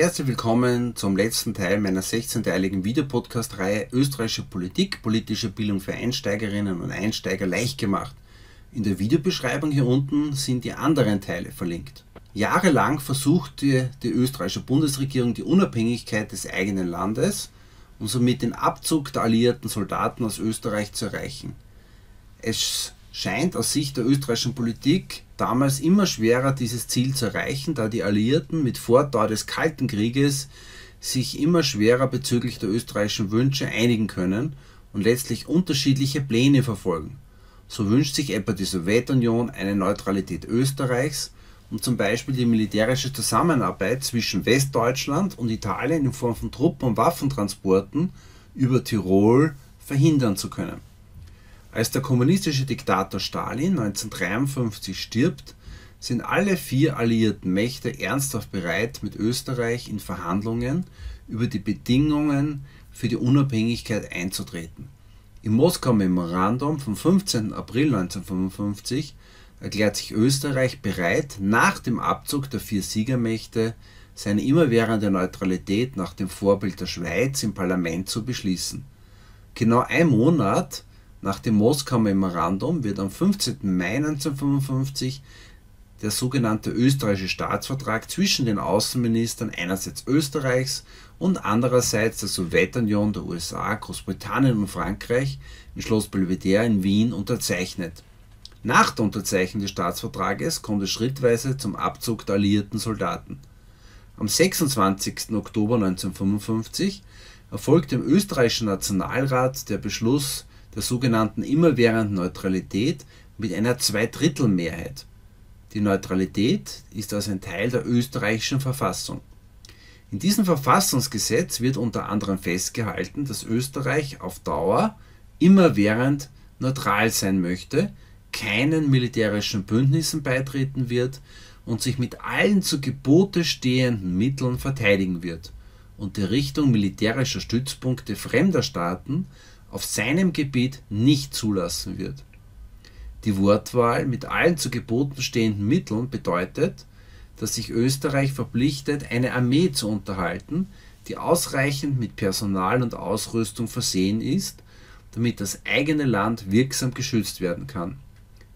Herzlich willkommen zum letzten Teil meiner 16-teiligen Videopodcast-Reihe Österreichische Politik, politische Bildung für Einsteigerinnen und Einsteiger leicht gemacht. In der Videobeschreibung hier unten sind die anderen Teile verlinkt. Jahrelang versuchte die österreichische Bundesregierung die Unabhängigkeit des eigenen Landes und somit den Abzug der alliierten Soldaten aus Österreich zu erreichen. Es scheint aus Sicht der österreichischen Politik damals immer schwerer, dieses Ziel zu erreichen, da die Alliierten mit Fortdauer des Kalten Krieges sich immer schwerer bezüglich der österreichischen Wünsche einigen können und letztlich unterschiedliche Pläne verfolgen. So wünscht sich etwa die Sowjetunion eine Neutralität Österreichs um zum Beispiel die militärische Zusammenarbeit zwischen Westdeutschland und Italien in Form von Truppen- und Waffentransporten über Tirol verhindern zu können. Als der kommunistische Diktator Stalin 1953 stirbt, sind alle vier alliierten Mächte ernsthaft bereit, mit Österreich in Verhandlungen über die Bedingungen für die Unabhängigkeit einzutreten. Im Moskauer Memorandum vom 15. April 1955 erklärt sich Österreich bereit, nach dem Abzug der vier Siegermächte seine immerwährende Neutralität nach dem Vorbild der Schweiz im Parlament zu beschließen. Genau ein Monat nach dem Moskauer Memorandum wird am 15. Mai 1955 der sogenannte österreichische Staatsvertrag zwischen den Außenministern einerseits Österreichs und andererseits der Sowjetunion, der USA, Großbritannien und Frankreich in Schloss Belvedere in Wien unterzeichnet nach der Unterzeichnung des Staatsvertrages kommt es schrittweise zum Abzug der alliierten Soldaten. Am 26. Oktober 1955 erfolgt im österreichischen Nationalrat der Beschluss der sogenannten immerwährenden Neutralität mit einer Zweidrittelmehrheit. Die Neutralität ist also ein Teil der österreichischen Verfassung. In diesem Verfassungsgesetz wird unter anderem festgehalten, dass Österreich auf Dauer immerwährend neutral sein möchte, keinen militärischen Bündnissen beitreten wird und sich mit allen zu Gebote stehenden Mitteln verteidigen wird und die Richtung militärischer Stützpunkte fremder Staaten auf seinem Gebiet nicht zulassen wird. Die Wortwahl mit allen zu Geboten stehenden Mitteln bedeutet, dass sich Österreich verpflichtet, eine Armee zu unterhalten, die ausreichend mit Personal und Ausrüstung versehen ist, damit das eigene Land wirksam geschützt werden kann.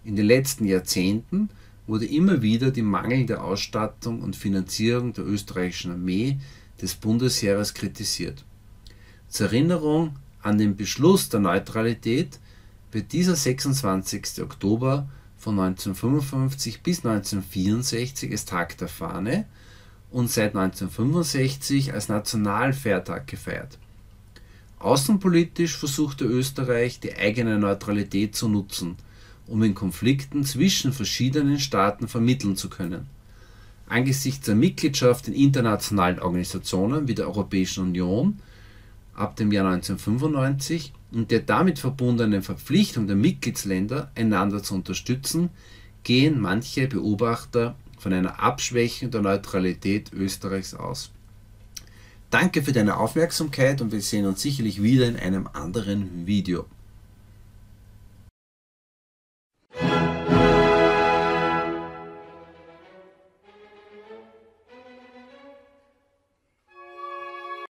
In den letzten Jahrzehnten wurde immer wieder die mangelnde Ausstattung und Finanzierung der österreichischen Armee des Bundesheeres kritisiert. Zur Erinnerung an den Beschluss der Neutralität wird dieser 26. Oktober von 1955 bis 1964 als Tag der Fahne und seit 1965 als Nationalfeiertag gefeiert. Außenpolitisch versuchte Österreich, die eigene Neutralität zu nutzen – um in Konflikten zwischen verschiedenen Staaten vermitteln zu können. Angesichts der Mitgliedschaft in internationalen Organisationen wie der Europäischen Union ab dem Jahr 1995 und der damit verbundenen Verpflichtung der Mitgliedsländer, einander zu unterstützen, gehen manche Beobachter von einer Abschwächung der Neutralität Österreichs aus. Danke für deine Aufmerksamkeit und wir sehen uns sicherlich wieder in einem anderen Video.